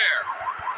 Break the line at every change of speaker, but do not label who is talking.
there.